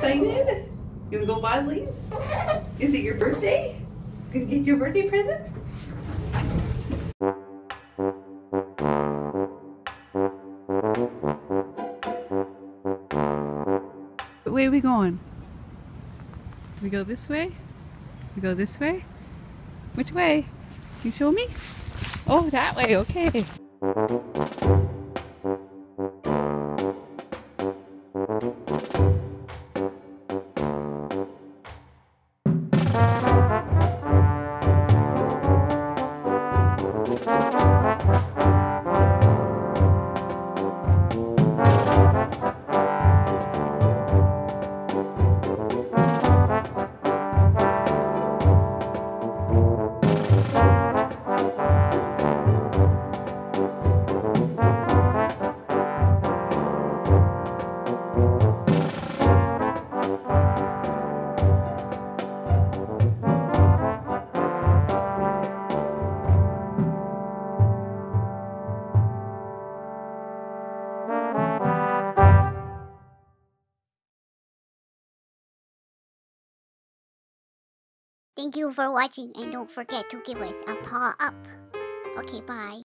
excited? You wanna go Bosley's? Is it your birthday? Gonna get you a birthday present? Where are we going? We go this way? We go this way? Which way? Can you show me? Oh, that way, okay. Thank you for watching and don't forget to give us a paw up. Okay, bye.